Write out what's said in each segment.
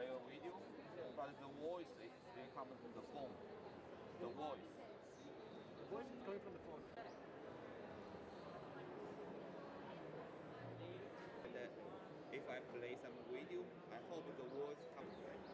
video, but the voice is still coming from the phone. The voice. The voice is coming from the phone. And uh, if I play some video, I hope the voice comes right.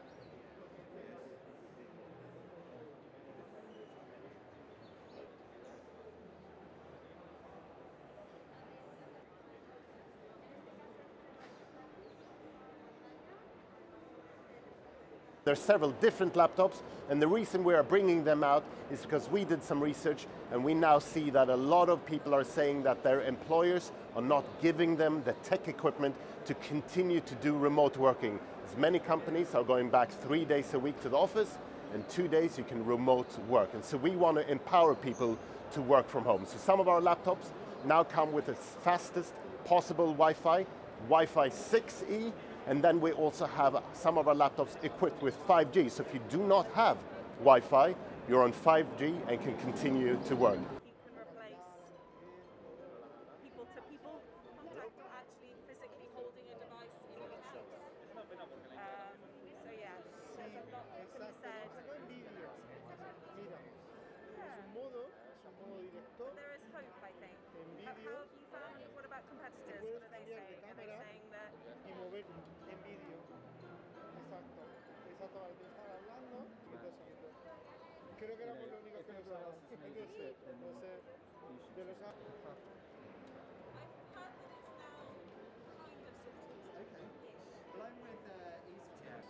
There's several different laptops, and the reason we are bringing them out is because we did some research and we now see that a lot of people are saying that their employers are not giving them the tech equipment to continue to do remote working. As many companies are going back three days a week to the office, and two days you can remote work. And so we want to empower people to work from home. So some of our laptops now come with the fastest possible Wi-Fi, Wi-Fi 6E, and then we also have some of our laptops equipped with 5G. So if you do not have Wi-Fi, you're on 5G and can continue to work. You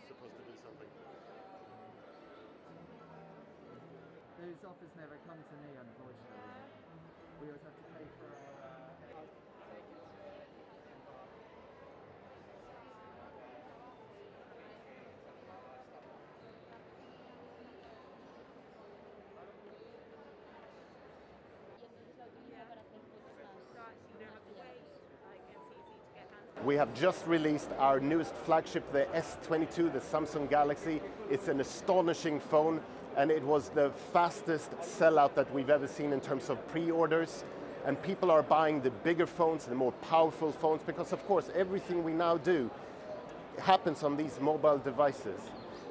Supposed to do something. Those offers never come to me, unfortunately. We always have to pay for our. Uh, So actually you don't have to wait. Like it's easy to get hands We have just released our newest flagship, the S22, the Samsung Galaxy. It's an astonishing phone, and it was the fastest sellout that we've ever seen in terms of pre-orders. And people are buying the bigger phones, the more powerful phones, because of course everything we now do happens on these mobile devices.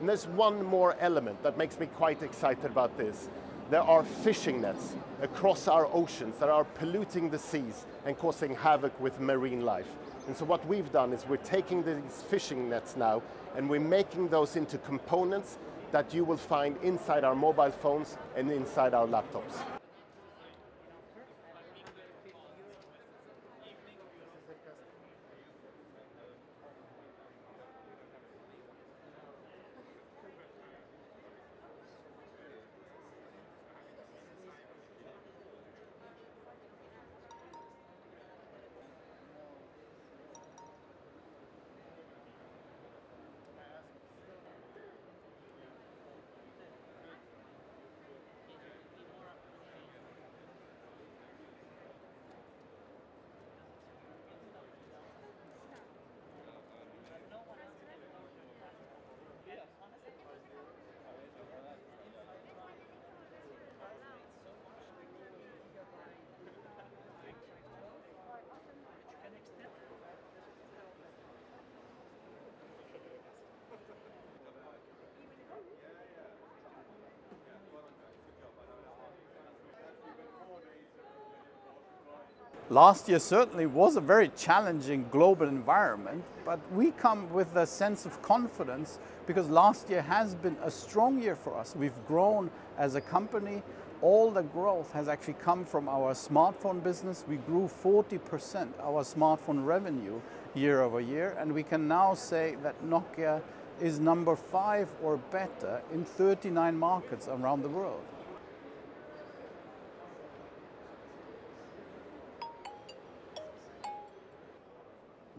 And there's one more element that makes me quite excited about this. There are fishing nets across our oceans that are polluting the seas and causing havoc with marine life. And so what we've done is we're taking these fishing nets now and we're making those into components that you will find inside our mobile phones and inside our laptops. Last year certainly was a very challenging global environment, but we come with a sense of confidence because last year has been a strong year for us. We've grown as a company. All the growth has actually come from our smartphone business. We grew 40% our smartphone revenue year over year, and we can now say that Nokia is number five or better in 39 markets around the world.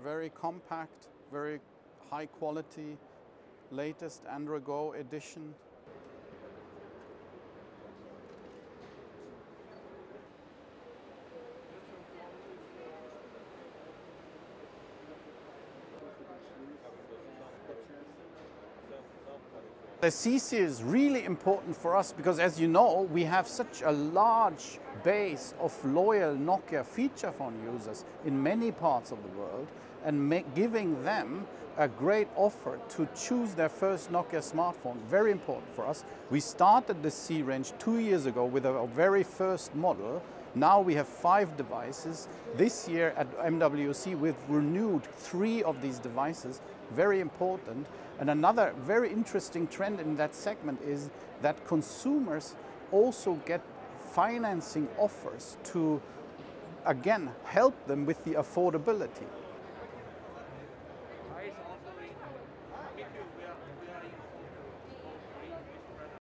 Very compact, very high quality, latest Android Go edition. The C series is really important for us because as you know, we have such a large base of loyal Nokia feature phone users in many parts of the world and make, giving them a great offer to choose their first Nokia smartphone. Very important for us. We started the C range two years ago with our very first model. Now we have five devices. This year at MWC we've renewed three of these devices. Very important. And another very interesting trend in that segment is that consumers also get financing offers to again help them with the affordability.